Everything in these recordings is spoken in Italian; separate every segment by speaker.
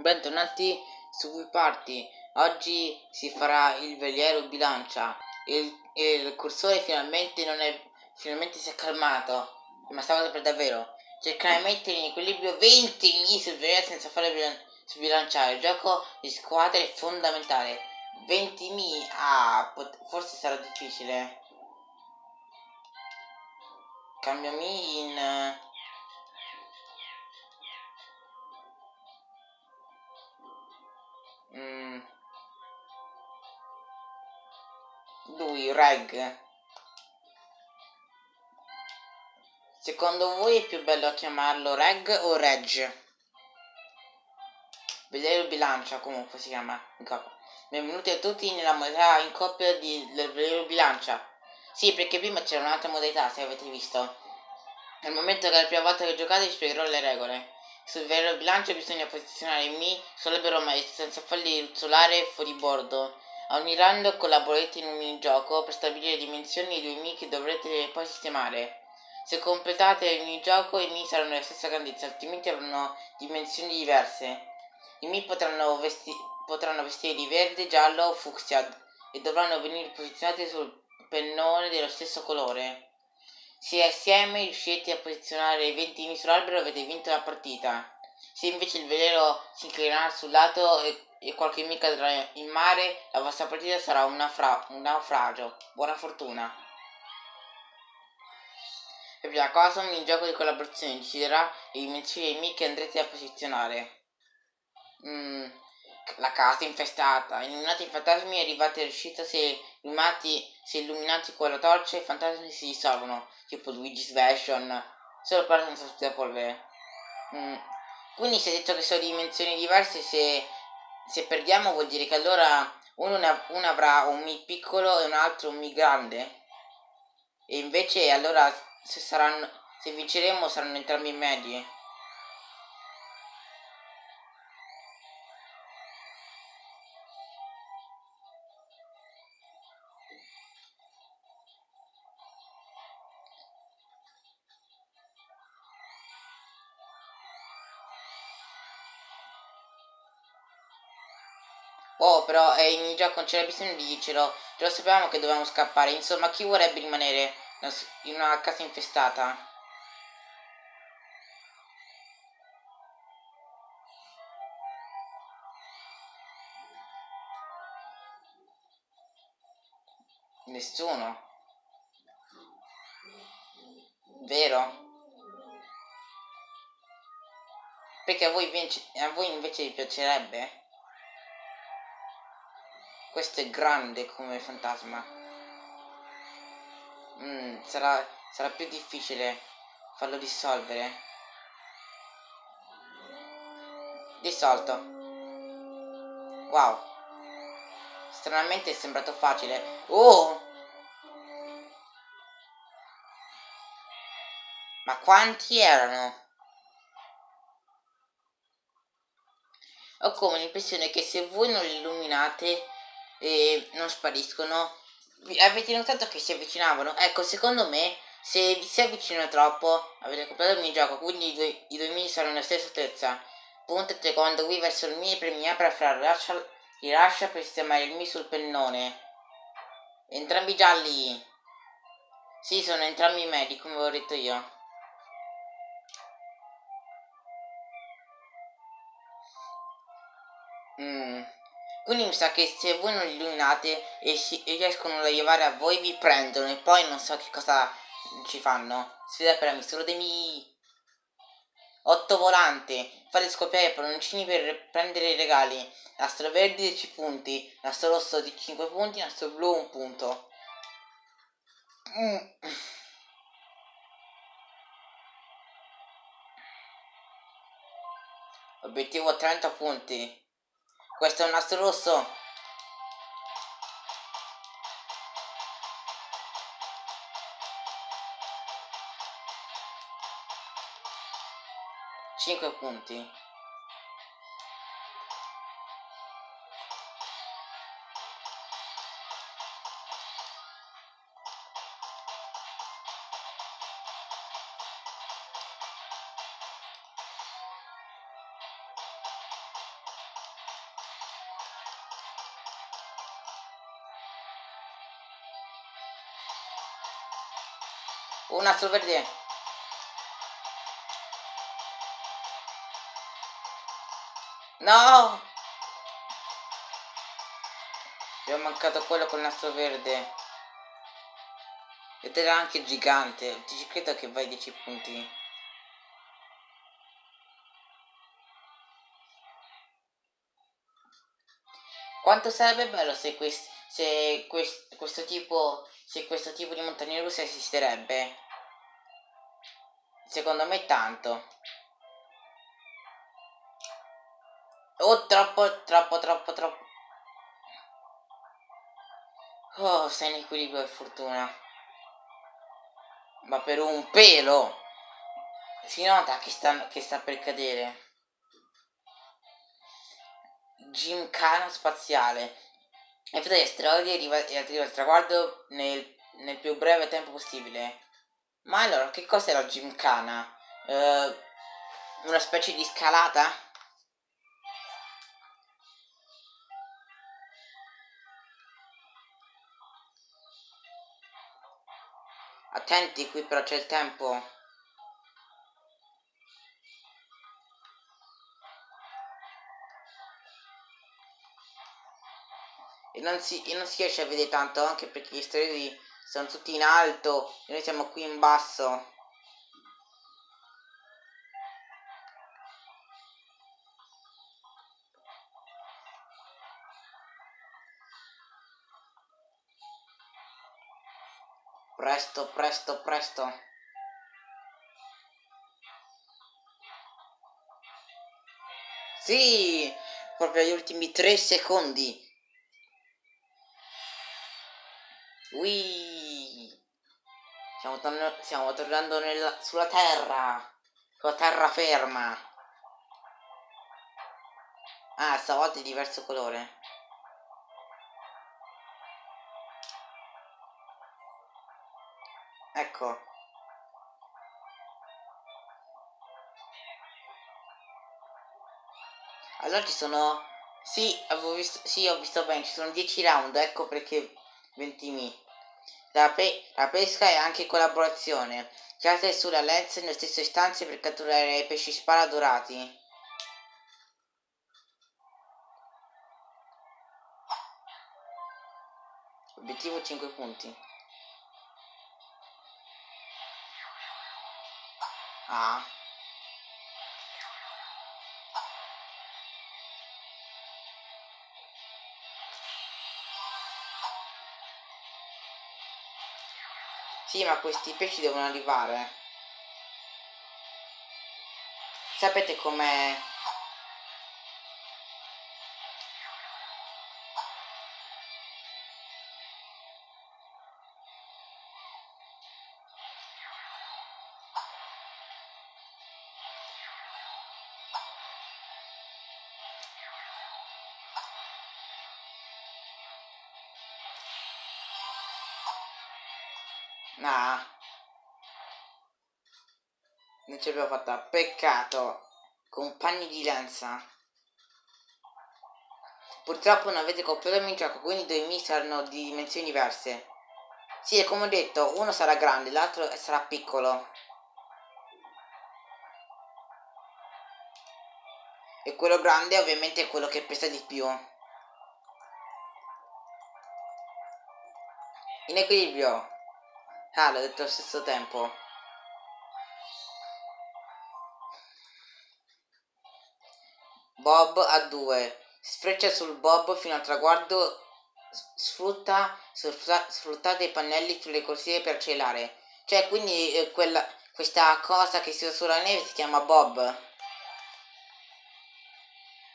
Speaker 1: Bentornati su Wii Party. Oggi si farà il veliero bilancia. Il, il cursore finalmente è. finalmente si è calmato. Ma stavolta per davvero. Cercare di mettere in equilibrio 20 mi sul veliero senza fare sbilanciare. Il gioco di squadre è fondamentale. 20 mi. Ah, forse sarà difficile. Cambio mi in. Mm. Lui, Reg. Secondo voi è più bello chiamarlo Reg o Reg? Vedere il bilancia comunque si chiama Benvenuti a tutti nella modalità in coppia di, del velero bilancia. Sì, perché prima c'era un'altra modalità, se avete visto. Nel momento che è la prima volta che giocate vi spiegherò le regole. Sul vero bilancio bisogna posizionare Mi sull'albero maestro senza farli ruzzolare fuori bordo. A ogni round collaborate in un minigioco per stabilire le dimensioni dei Mi che dovrete poi sistemare. Se completate il minigioco i Mi saranno della stessa grandezza, altrimenti avranno dimensioni diverse. I Mi potranno, vesti- potranno vestire di verde, giallo o fucsia e dovranno venire posizionati sul pennone dello stesso colore. Se assieme riuscite a posizionare i 20 Mi sull'albero avete vinto la partita. Se invece il velero si inclinerà sul lato e, e qualche Mi cadrà in mare, la vostra partita sarà un, naufra- un naufragio. Buona fortuna. Per prima cosa un gioco di collaborazione deciderà le dimensioni dei che andrete a posizionare. Mm, la casa infestata. Illuminati i fantasmi arrivate all'uscita se se illuminati con la torcia i fantasmi si dissolvono, tipo Luigi's Version, solo per senza tutta polvere. Mm. Quindi si è detto che sono dimensioni diverse, se, se perdiamo vuol dire che allora uno, ne, uno avrà un Mi piccolo e un altro un Mi grande. E invece allora se, saranno, se vinceremo saranno entrambi medie. Gioco non c'era bisogno di dircelo. Già lo sapevamo che dovevamo scappare. Insomma, chi vorrebbe rimanere in una casa infestata? Nessuno. Vero? Perché a voi, a voi invece vi piacerebbe? Questo è grande come fantasma. Mm, sarà, sarà più difficile farlo dissolvere. Dissolto. Wow. Stranamente è sembrato facile. Oh! Ma quanti erano? Ho come l'impressione che se voi non li illuminate e non spariscono. Avete notato che si avvicinavano? Ecco, secondo me, se vi si avvicinano troppo, avete comprato il mio gioco, quindi i due, i due mini saranno alla stessa altezza. Punto e quando qui verso il mio premia per fare lascia, li per sistemare il mi sul pennone. Entrambi gialli. Sì, sono entrambi medi, come avevo detto io. Mmm. Quindi mi sa che se voi non li illuminate e, si, e riescono a arrivare a voi vi prendono e poi non so che cosa ci fanno. Sfida per amici, dei 8 volante. Fate scoppiare palloncini per prendere i regali. Nastro verde 10 punti. Nastro rosso di 5 punti. Nastro blu 1 punto. Mm. Obiettivo 30 punti. Questo è un nastro rosso. Cinque punti. Un nastro verde. No! Mi è mancato quello col nastro verde. Ed era anche gigante. Ti ci credo che vai 10 punti. Quanto sarebbe bello se, quest, se quest, questo tipo se questo tipo di montagna russa esisterebbe. Secondo me tanto. Oh, troppo, troppo, troppo, troppo. Oh, sei in equilibrio per fortuna. Ma per un pelo! Si nota che sta, che sta per cadere. Gymkhana spaziale. Effetto di asteroidi arriva, arriva al traguardo nel, nel, più breve tempo possibile. Ma allora, che cos'è la Gymkhana? Uh, una specie di scalata? Attenti, qui però c'è il tempo. E non, si, e non si riesce a vedere tanto anche perché gli asteroidi sono tutti in alto e noi siamo qui in basso. Presto, presto, presto. Sì, proprio gli ultimi tre secondi. Torn stiamo tornando nella, sulla terra. Sulla terraferma. Ah, stavolta è diverso colore. Ecco. Allora ci sono... Sì, avevo visto... Sì, ho visto bene, ci sono 10 round, ecco perché 20.000. La, pe la, pesca è anche collaborazione. Chiate sulla lens nelle stesse istanze per catturare i pesci spara dorati. Obiettivo 5 punti. Ah. Sì, ma questi pesci devono arrivare. Sapete com'è... Non ce l'abbiamo fatta. Peccato. Compagni di lenza. Purtroppo non avete completamente il gioco, quindi due mi saranno di dimensioni diverse. Sì, e come ho detto, uno sarà grande, l'altro sarà piccolo. E quello grande ovviamente è quello che pesa di più. In equilibrio. Ah, l'ho detto allo stesso tempo. Bob a 2. Sfreccia sul Bob fino al traguardo. Sfrutta, sfruttate i pannelli sulle corsie per celare. Cioè, quindi eh, quella, questa cosa che si usa sulla neve si chiama Bob.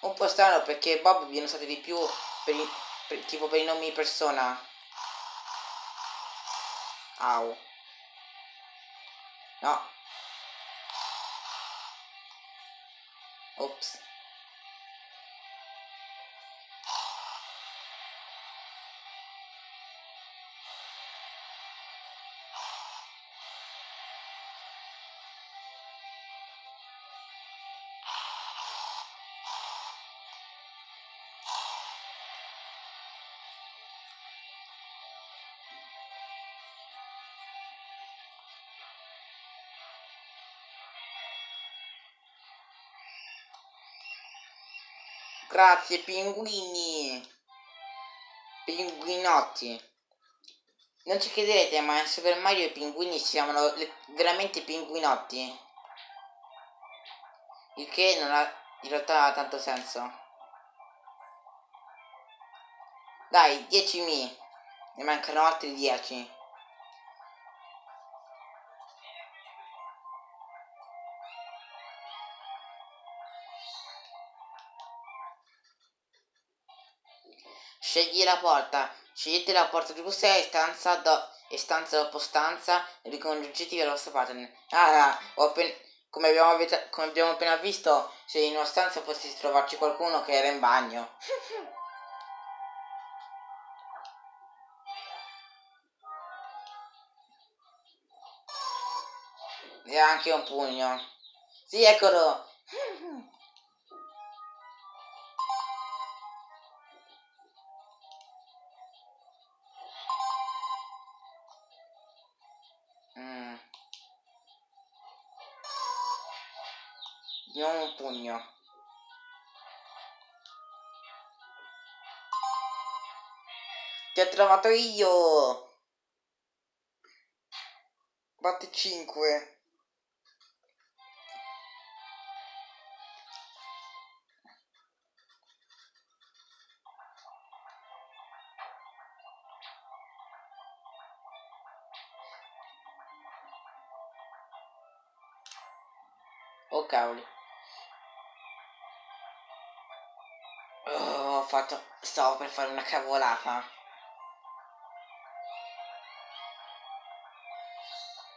Speaker 1: Un po' strano perché Bob viene usato di più per, i, per, tipo per i nomi di persona. Au. No. Ops. Grazie, pinguini. Pinguinotti. Non ci crederete, ma in Super Mario i pinguini si chiamano veramente pinguinotti. Il che non ha in realtà tanto senso. Dai, 10 mi. Ne mancano altri 10. Scegli la porta. Scegliete la porta giusta e stanza, do, e stanza dopo stanza ricongiungetevi alla vostra partner. Ah, appena, come, abbiamo, come abbiamo appena visto, se in una stanza potete trovarci qualcuno che era in bagno. e anche un pugno. Sì, eccolo. Non un pugno. Ti ho trovato io! Batte 5. Fatto... Stavo per fare una cavolata.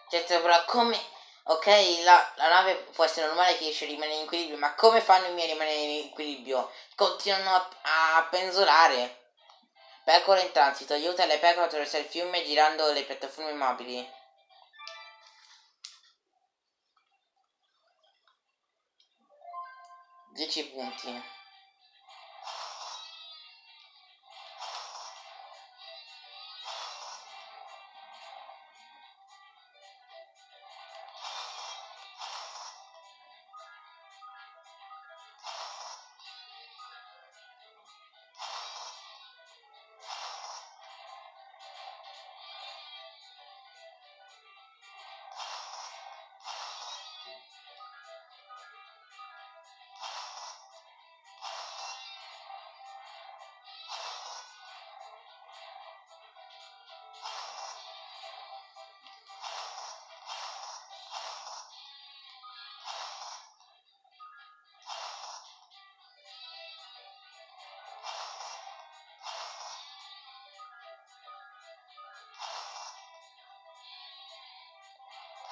Speaker 1: Certo, però come... Ok, la, la, nave può essere normale che riesce a rimanere in equilibrio, ma come fanno i miei a rimanere in equilibrio? Continuano a, a penzolare. Pecora in transito, aiuta le pecore a attraversare il fiume girando le piattaforme mobili. Dieci punti.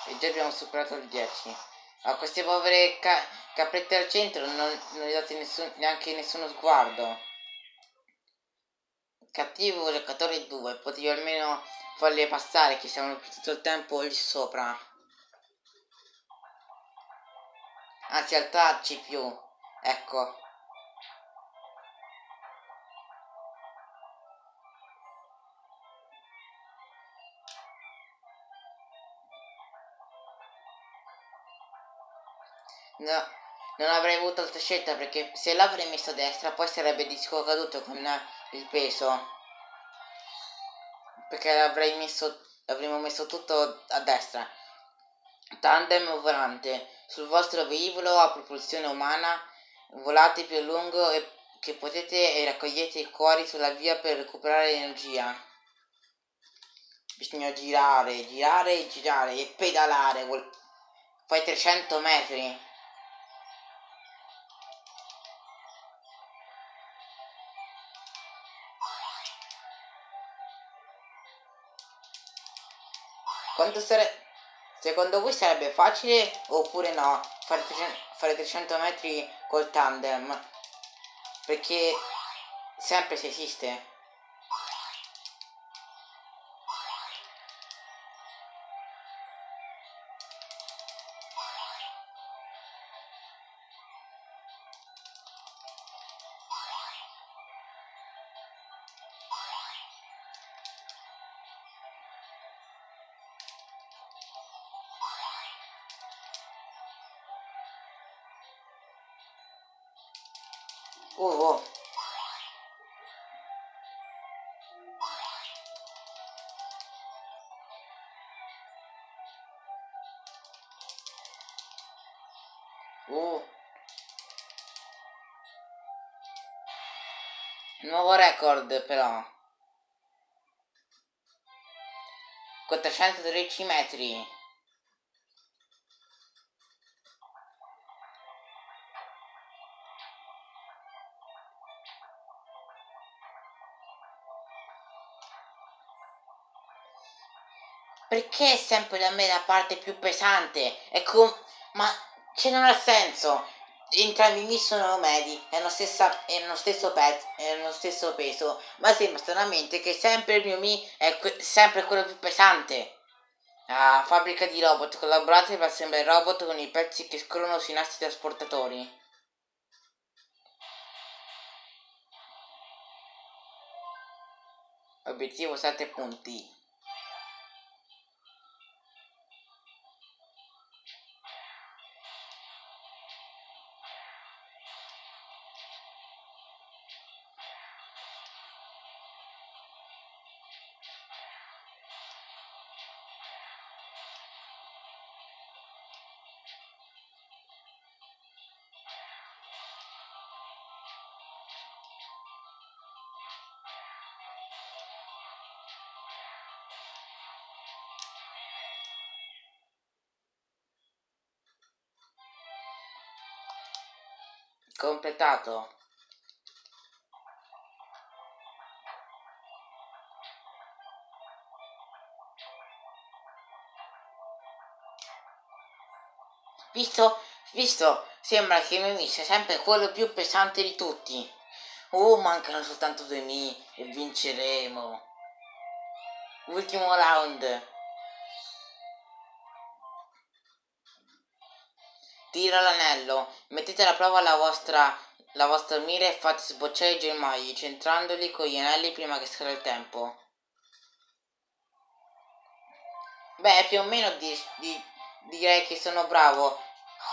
Speaker 1: E già abbiamo superato il 10 a queste povere ca caprette al centro non, non gli date nessun, neanche nessuno sguardo. Cattivo giocatore 2 potevi almeno farle passare che siamo tutto il tempo lì sopra. Anzi altarci più ecco No, non avrei avuto altra scelta perché se l'avrei messo a destra poi sarebbe disco caduto con il peso. Perché messo, avremmo messo tutto a destra. Tandem volante. Sul vostro velivolo a propulsione umana volate più a lungo e che potete e raccogliete i cuori sulla via per recuperare energia. Bisogna girare, girare, girare e pedalare. Fai 300 metri. Quanto sarebbe... Secondo voi sarebbe facile oppure no fare 300, fare 300 metri col tandem? Perché sempre se esiste. Oh. Nuovo record però. 413 metri. Perché è sempre da me la parte più pesante? È com- ma ce non ha senso. Entrambi i miei sono medi, è lo, stessa, è lo stesso pezzo, è lo stesso peso, ma sembra stranamente che sempre il mio Mi è que- sempre quello più pesante. La fabbrica di robot collaborate per assemblare robot con i pezzi che scorrono sui nastri trasportatori. Obiettivo 7 punti. Completato. Visto? Visto? Sembra che mi sia sempre quello più pesante di tutti. Oh, mancano soltanto due mi e vinceremo. Ultimo round. Tira l'anello. Mettete alla prova la vostra, la vostra mira e fate sbocciare i germogli, centrandoli con gli anelli prima che scada il tempo. Beh, più o meno di, di, direi che sono bravo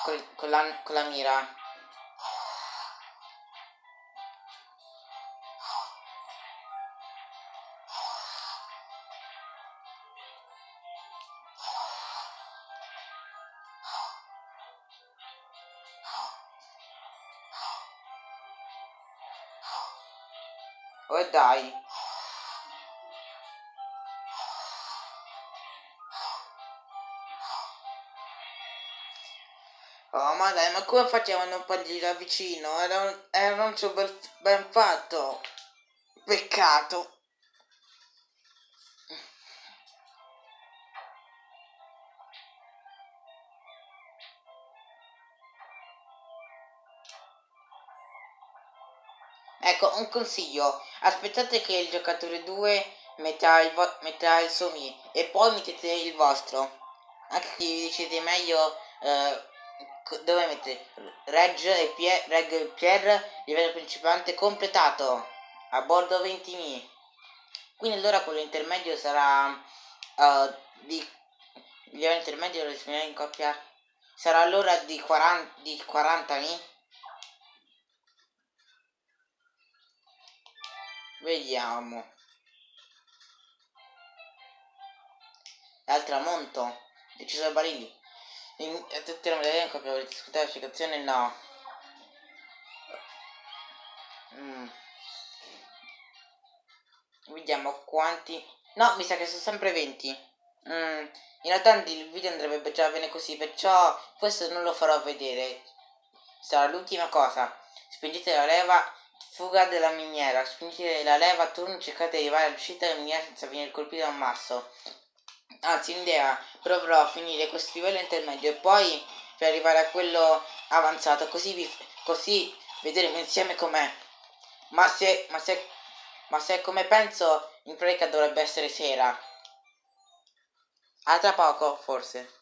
Speaker 1: con, con, la, con la mira. Oh dai. Oh ma dai, ma come facciamo a non fargli da vicino? Era un, era un ben, ben fatto. Peccato. Un consiglio, aspettate che il giocatore 2 metta il, metterà il suo mi e poi mettete il vostro. Anche se vi decidete meglio eh, dove mettere Reg e Pier, Reg e Pier, livello principante completato, a bordo 20 mi. Quindi allora quello intermedio sarà uh, di livello intermedio in coppia. Sarà allora di 40, di 40 mi Vediamo. Al tramonto. Deciso Barili. In, a le medaglie in copia volete ascoltare la spiegazione? No. Mm. Vediamo quanti. No, mi sa che sono sempre 20. Mm. In realtà il video andrebbe già bene così, perciò questo non lo farò vedere. Sarà l'ultima cosa. Spingete la leva Fuga della miniera. Spingete la leva a turno cercate di arrivare all'uscita della miniera senza venire colpito da un masso. Anzi, un'idea, proverò a finire questo livello intermedio e poi per arrivare a quello avanzato, così, vi, così vedremo insieme com'è. Ma se, ma se, ma se come penso, in pratica dovrebbe essere sera. A tra poco, forse.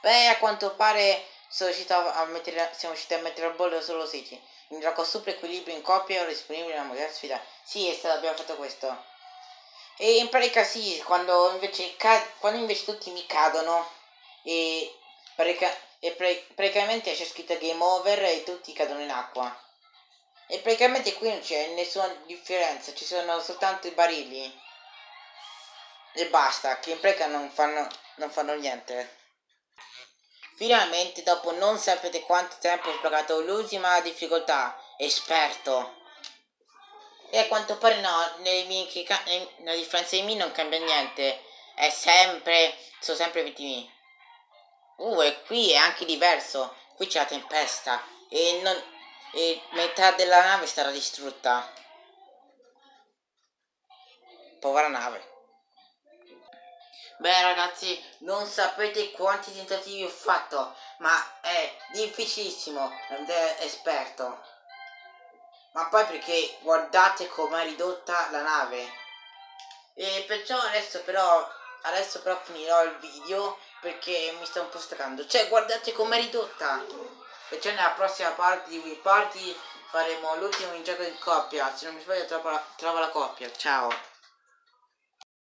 Speaker 1: Beh, a quanto pare sono riuscito a mettere, siamo riusciti a mettere al bollo solo 16. Il gioco super equilibrio in coppia ora disponibile nella modalità sfida. Sì, è stato, abbiamo fatto questo. E in pratica sì, quando invece, quando invece tutti mi cadono e Pratica- e pre- praticamente c'è scritto game over e tutti cadono in acqua. E praticamente qui non c'è nessuna differenza, ci sono soltanto i barili. E basta, che in pratica non fanno, non fanno niente. Finalmente, dopo non sapete quanto tempo ho spiegato l'ultima difficoltà, esperto. E a quanto pare no, nei miei, la differenza di me non cambia niente. È sempre, sono sempre vittimi. Uh, e qui è anche diverso. Qui c'è la tempesta. E, non, e metà della nave sarà distrutta. Povera nave. Beh ragazzi, non sapete quanti tentativi ho fatto, ma è difficilissimo, è esperto. Ma poi perché guardate com'è ridotta la nave. E perciò adesso però, adesso però finirò il video perché mi sto un po' staccando. Cioè guardate com'è ridotta. Perciò nella prossima parte di Wii Party faremo l'ultimo in gioco di coppia. Se non mi sbaglio trovo la, la coppia. Ciao.